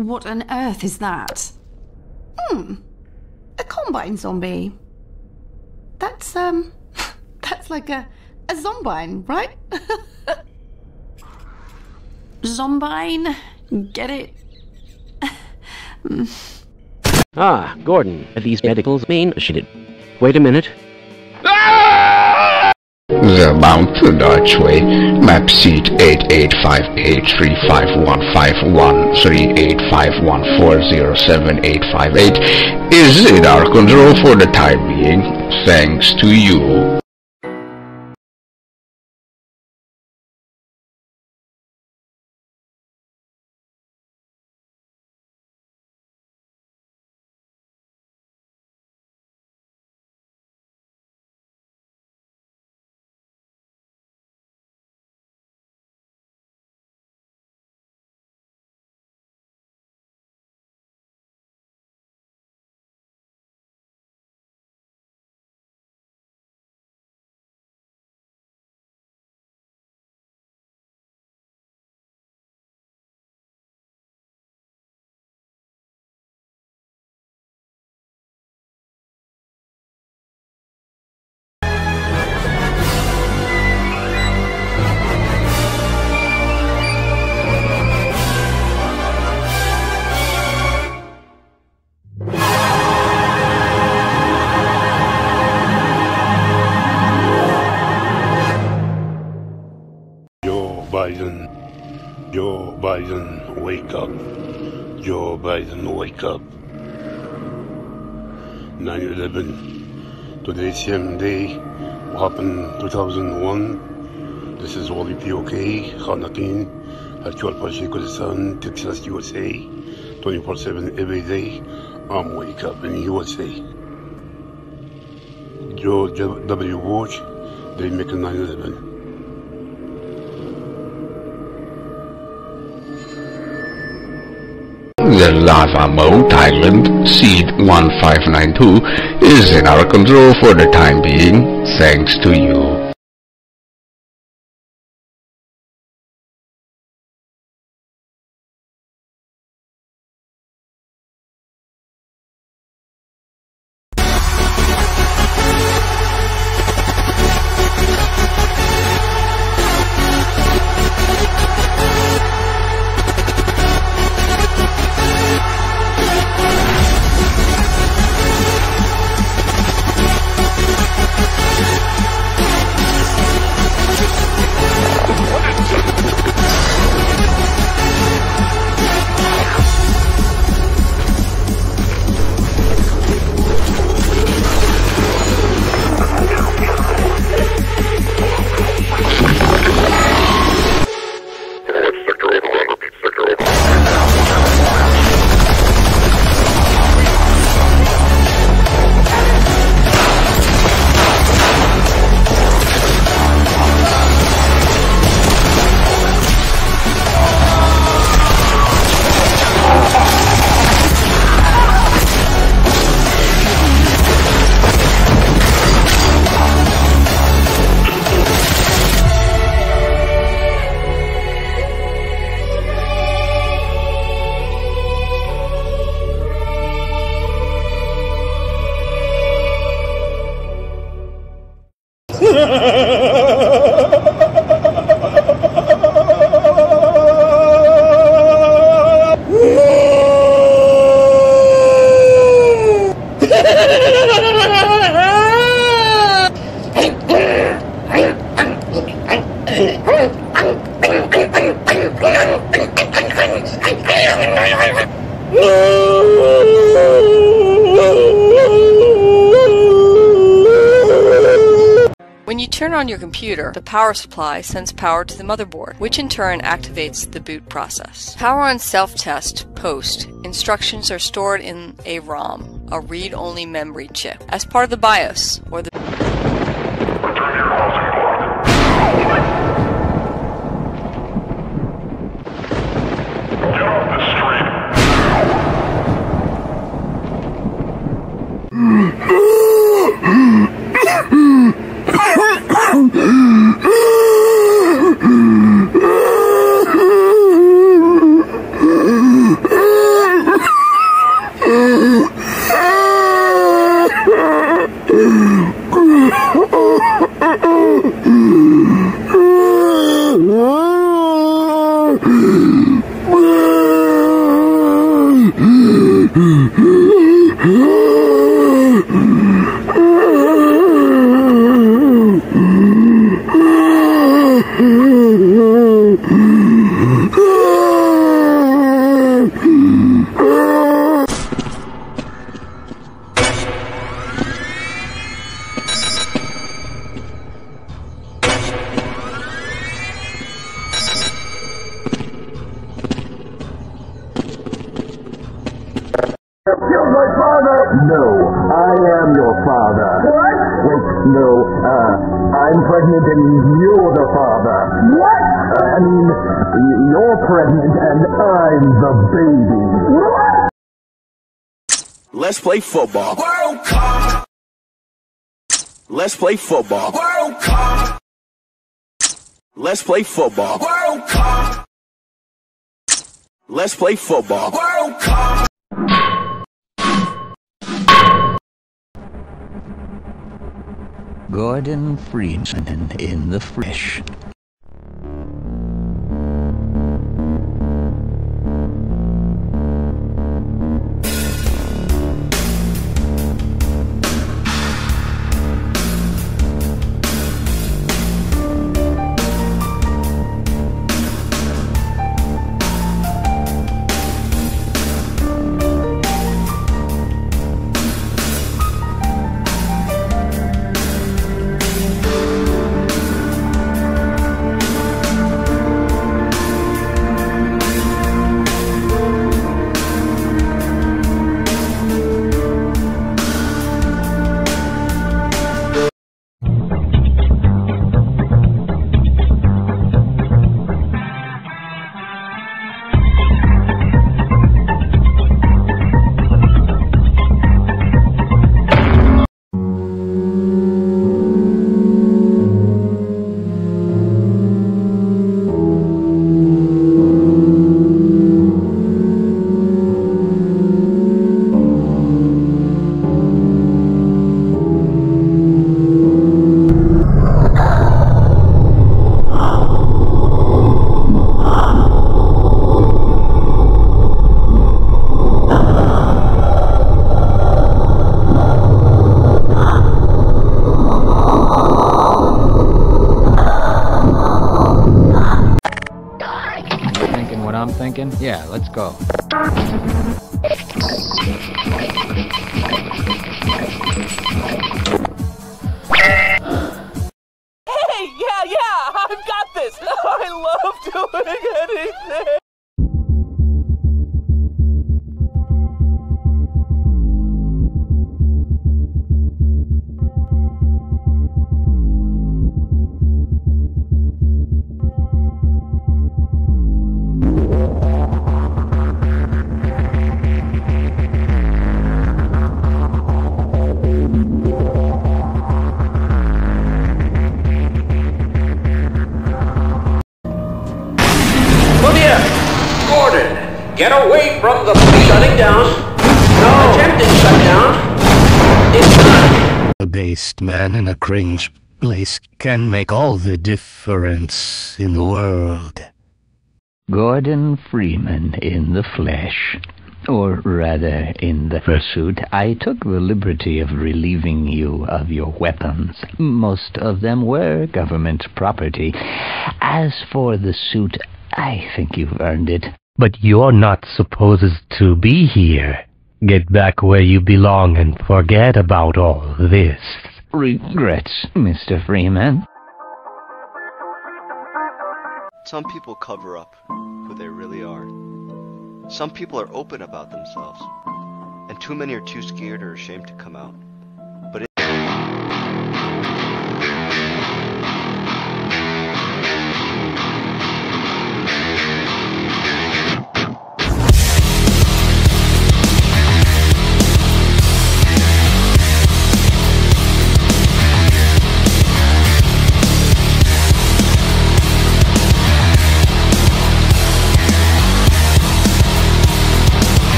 What on earth is that? Hmm. A combine zombie. That's, um. That's like a. a zombine, right? zombine? Get it? Ah, Gordon, are these medicals mean shit? Wait a minute. The bound to Dutch Way, map seat 88583515138514078858 is in our control for the time being, thanks to you. Joe Biden, wake up. 9-11. Today's same day. What happened 2001. This is Wally POK, Hanakin, Actual Pacheco Texas, USA. 24-7 every day. I'm wake up in USA. George W. Bush, they make a 9-11. The Lava Mo Thailand Seed 1592 is in our control for the time being, thanks to you. On your computer, the power supply sends power to the motherboard, which in turn activates the boot process. Power on self-test post instructions are stored in a ROM, a read-only memory chip, as part of the BIOS, or the Ooh! You're pregnant and I'm the baby. What? Let's play football. World Cup. Let's play football. World Cup. Let's play football. World Cup. Let's play football. World Cup. Gordon Freeman in the flesh. Yeah, let's go. Gordon, get away from the shutting down. No! Attempted shutdown. It's done. A based man in a cringe place can make all the difference in the world. Gordon Freeman in the flesh. Or rather, in the pursuit, I took the liberty of relieving you of your weapons. Most of them were government property. As for the suit, I think you've earned it. But you're not supposed to be here. Get back where you belong and forget about all this. Regrets, Mr. Freeman. Some people cover up who they really are. Some people are open about themselves, and too many are too scared or ashamed to come out.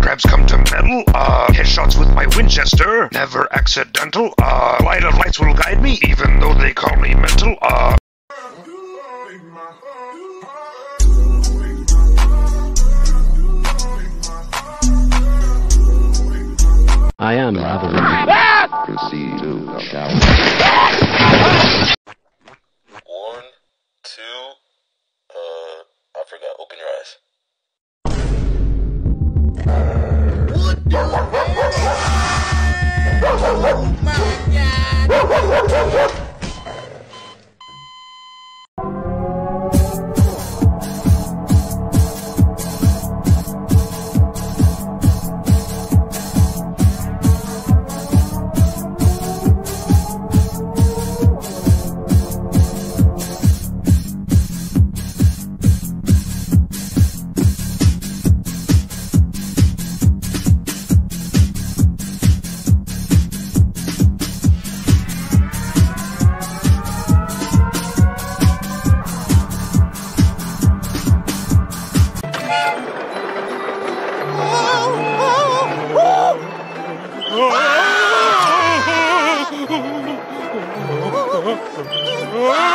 Crabs come to metal. Uh, headshots with my Winchester. Never accidental. Uh, light of lights will guide me, even though they call me mental. Uh, I am rather. Proceed to shower. One, two, uh, I forgot. Open your eyes. Oh my god. ¡Oh!